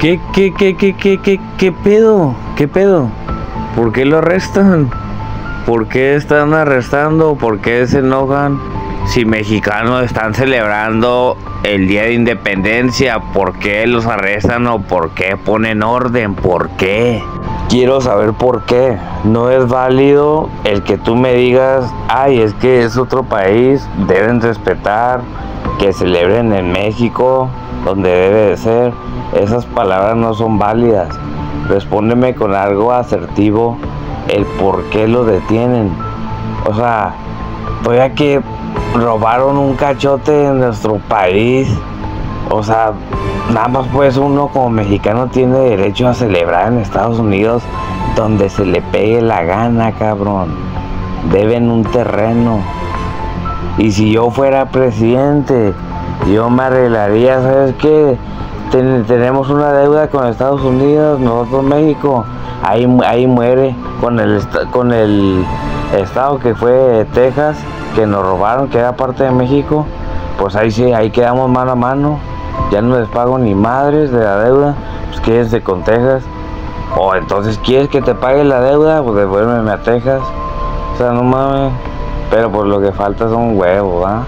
¿Qué, qué, qué, qué, qué, qué, pedo? ¿Qué pedo? ¿Por qué lo arrestan? ¿Por qué están arrestando? ¿Por qué se enojan? Si mexicanos están celebrando el Día de Independencia, ¿por qué los arrestan o por qué ponen orden? ¿Por qué? Quiero saber por qué. No es válido el que tú me digas, ay, es que es otro país, deben respetar, que celebren en México, donde debe de ser. Esas palabras no son válidas. Respóndeme con algo asertivo el por qué lo detienen. O sea, todavía que robaron un cachote en nuestro país. O sea, nada más pues uno como mexicano tiene derecho a celebrar en Estados Unidos donde se le pegue la gana, cabrón. Deben un terreno. Y si yo fuera presidente, yo me arreglaría, ¿sabes qué? tenemos una deuda con Estados Unidos, nosotros México, ahí, ahí muere con el, con el estado que fue Texas, que nos robaron, que era parte de México, pues ahí sí, ahí quedamos mano a mano, ya no les pago ni madres de la deuda, pues quédense con Texas, o entonces quieres que te pague la deuda, pues devuélveme a Texas, o sea, no mames, pero por lo que falta son huevos, ¿ah?